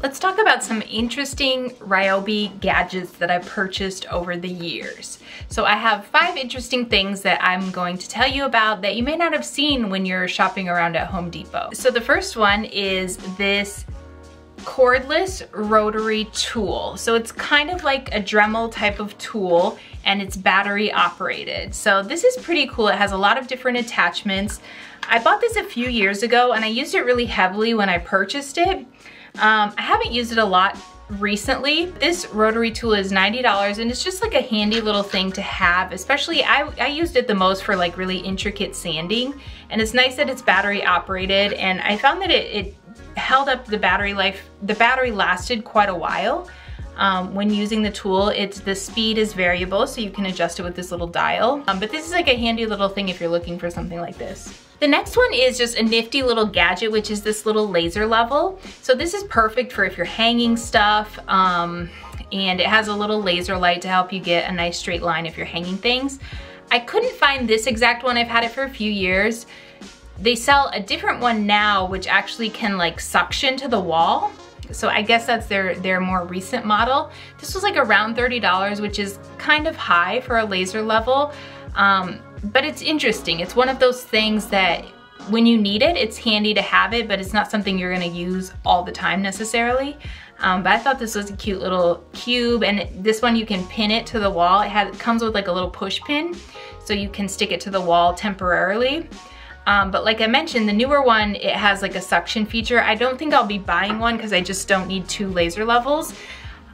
Let's talk about some interesting Ryobi gadgets that I purchased over the years. So I have five interesting things that I'm going to tell you about that you may not have seen when you're shopping around at Home Depot. So the first one is this cordless rotary tool. So it's kind of like a Dremel type of tool and it's battery operated. So this is pretty cool. It has a lot of different attachments. I bought this a few years ago and I used it really heavily when I purchased it. Um, I haven't used it a lot recently. This rotary tool is $90 and it's just like a handy little thing to have, especially I, I used it the most for like really intricate sanding and it's nice that it's battery operated and I found that it, it held up the battery life, the battery lasted quite a while. Um, when using the tool, it's the speed is variable, so you can adjust it with this little dial. Um, but this is like a handy little thing if you're looking for something like this. The next one is just a nifty little gadget, which is this little laser level. So this is perfect for if you're hanging stuff, um, and it has a little laser light to help you get a nice straight line if you're hanging things. I couldn't find this exact one. I've had it for a few years. They sell a different one now, which actually can like suction to the wall. So I guess that's their, their more recent model. This was like around $30, which is kind of high for a laser level. Um, but it's interesting. It's one of those things that when you need it, it's handy to have it, but it's not something you're gonna use all the time necessarily. Um, but I thought this was a cute little cube and it, this one you can pin it to the wall. It, has, it comes with like a little push pin so you can stick it to the wall temporarily. Um, but like I mentioned, the newer one, it has like a suction feature. I don't think I'll be buying one because I just don't need two laser levels.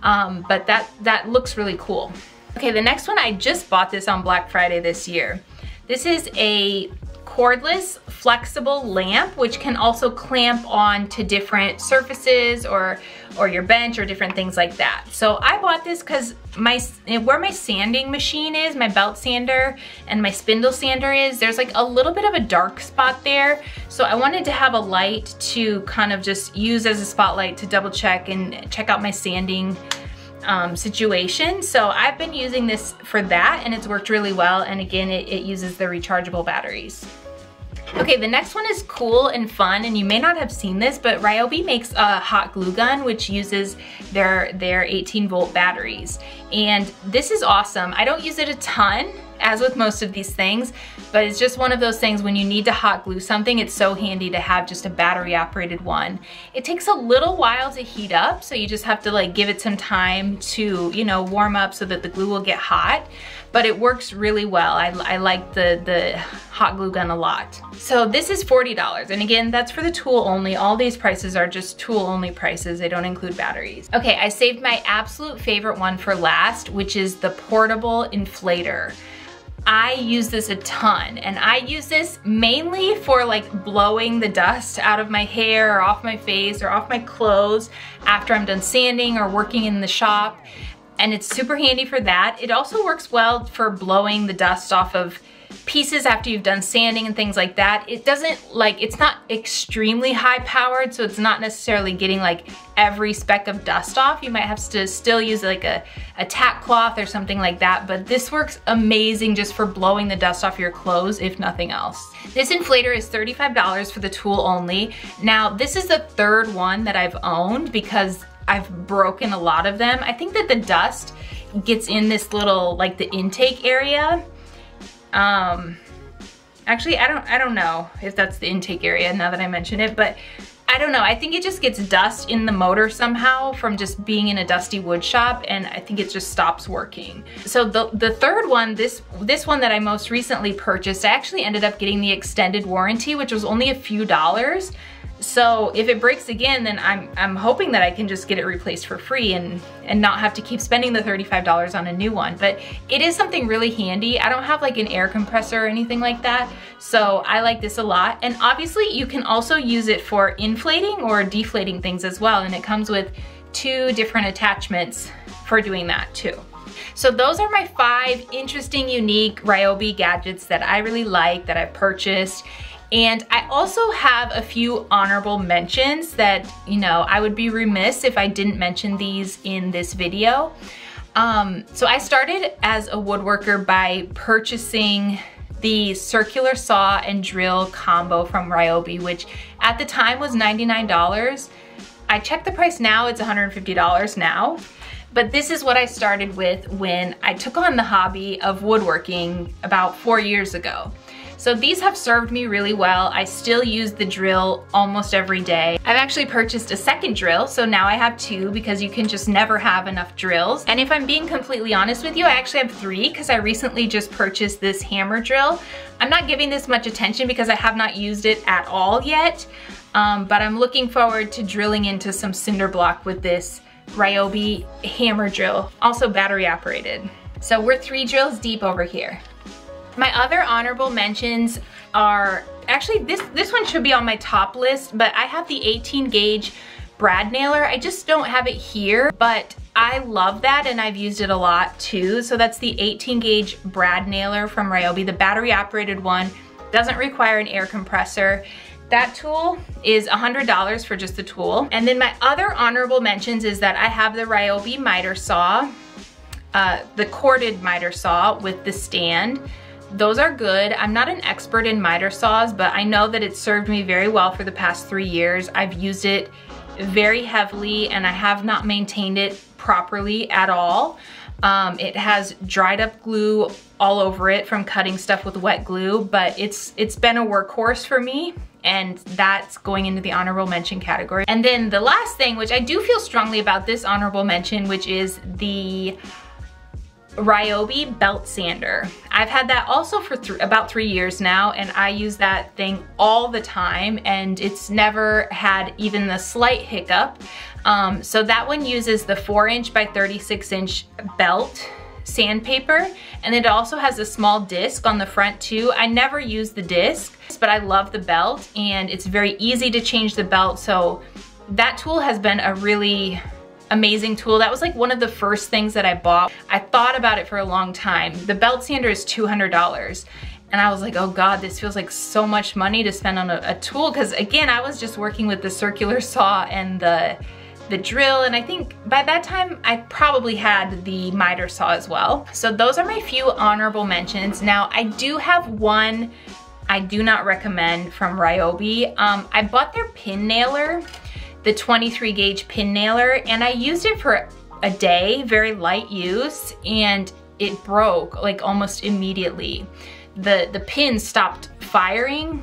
Um, but that, that looks really cool. Okay, the next one, I just bought this on Black Friday this year. This is a cordless flexible lamp which can also clamp on to different surfaces or or your bench or different things like that. So I bought this because my where my sanding machine is, my belt sander and my spindle sander is, there's like a little bit of a dark spot there. So I wanted to have a light to kind of just use as a spotlight to double check and check out my sanding um, situation. So I've been using this for that and it's worked really well. And again, it, it uses the rechargeable batteries. Okay, the next one is cool and fun, and you may not have seen this, but Ryobi makes a hot glue gun, which uses their, their 18 volt batteries. And this is awesome. I don't use it a ton, as with most of these things, but it's just one of those things when you need to hot glue something, it's so handy to have just a battery operated one. It takes a little while to heat up, so you just have to like give it some time to, you know, warm up so that the glue will get hot, but it works really well. I, I like the, the hot glue gun a lot. So this is $40, and again, that's for the tool only. All these prices are just tool only prices. They don't include batteries. Okay, I saved my absolute favorite one for last, which is the portable inflator. I use this a ton and I use this mainly for like blowing the dust out of my hair or off my face or off my clothes after I'm done sanding or working in the shop and it's super handy for that. It also works well for blowing the dust off of pieces after you've done sanding and things like that. It doesn't like, it's not extremely high powered, so it's not necessarily getting like every speck of dust off. You might have to still use like a, a tack cloth or something like that, but this works amazing just for blowing the dust off your clothes, if nothing else. This inflator is $35 for the tool only. Now, this is the third one that I've owned because I've broken a lot of them. I think that the dust gets in this little, like the intake area um, actually, I don't, I don't know if that's the intake area now that I mention it, but I don't know. I think it just gets dust in the motor somehow from just being in a dusty wood shop and I think it just stops working. So the, the third one, this, this one that I most recently purchased, I actually ended up getting the extended warranty, which was only a few dollars. So if it breaks again, then I'm, I'm hoping that I can just get it replaced for free and, and not have to keep spending the $35 on a new one. But it is something really handy. I don't have like an air compressor or anything like that. So I like this a lot. And obviously you can also use it for inflating or deflating things as well. And it comes with two different attachments for doing that too. So those are my five interesting, unique Ryobi gadgets that I really like, that I've purchased. And I also have a few honorable mentions that, you know, I would be remiss if I didn't mention these in this video. Um, so I started as a woodworker by purchasing the circular saw and drill combo from Ryobi, which at the time was $99. I checked the price now, it's $150 now. But this is what I started with when I took on the hobby of woodworking about four years ago. So these have served me really well. I still use the drill almost every day. I've actually purchased a second drill, so now I have two because you can just never have enough drills. And if I'm being completely honest with you, I actually have three because I recently just purchased this hammer drill. I'm not giving this much attention because I have not used it at all yet, um, but I'm looking forward to drilling into some cinder block with this Ryobi hammer drill, also battery operated. So we're three drills deep over here. My other honorable mentions are, actually this, this one should be on my top list, but I have the 18 gauge brad nailer. I just don't have it here, but I love that and I've used it a lot too. So that's the 18 gauge brad nailer from Ryobi, the battery operated one. Doesn't require an air compressor. That tool is $100 for just the tool. And then my other honorable mentions is that I have the Ryobi miter saw, uh, the corded miter saw with the stand. Those are good. I'm not an expert in miter saws, but I know that it served me very well for the past three years. I've used it very heavily and I have not maintained it properly at all. Um, it has dried up glue all over it from cutting stuff with wet glue, but it's it's been a workhorse for me and that's going into the honorable mention category. And then the last thing, which I do feel strongly about this honorable mention, which is the Ryobi belt sander. I've had that also for th about three years now and I use that thing all the time and it's never had even the slight hiccup. Um, so that one uses the four inch by 36 inch belt sandpaper and it also has a small disc on the front too. I never use the disc, but I love the belt and it's very easy to change the belt. So that tool has been a really amazing tool. That was like one of the first things that I bought. I thought about it for a long time. The belt sander is $200. And I was like, oh God, this feels like so much money to spend on a, a tool. Cause again, I was just working with the circular saw and the the drill, and I think by that time I probably had the miter saw as well. So those are my few honorable mentions. Now I do have one I do not recommend from Ryobi. Um, I bought their pin nailer, the 23 gauge pin nailer, and I used it for a day, very light use, and it broke like almost immediately. The, the pin stopped firing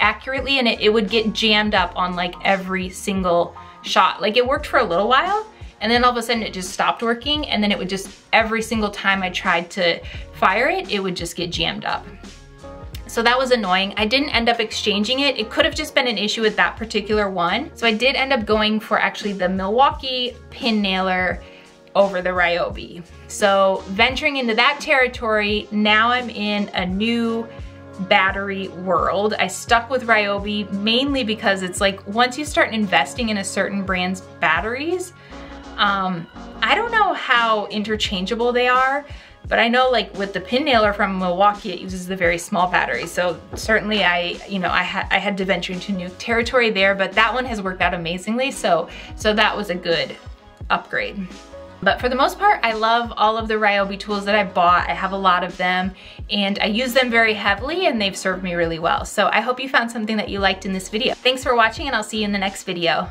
accurately and it, it would get jammed up on like every single shot. Like it worked for a little while and then all of a sudden it just stopped working and then it would just, every single time I tried to fire it, it would just get jammed up. So that was annoying. I didn't end up exchanging it. It could have just been an issue with that particular one. So I did end up going for actually the Milwaukee pin nailer over the Ryobi. So venturing into that territory, now I'm in a new battery world. I stuck with Ryobi mainly because it's like once you start investing in a certain brand's batteries, um, I don't know how interchangeable they are, but I know like with the pin nailer from Milwaukee, it uses the very small battery. So certainly I, you know, I, ha I had to venture into new territory there, but that one has worked out amazingly. So, so that was a good upgrade. But for the most part, I love all of the Ryobi tools that I bought. I have a lot of them and I use them very heavily and they've served me really well. So I hope you found something that you liked in this video. Thanks for watching and I'll see you in the next video.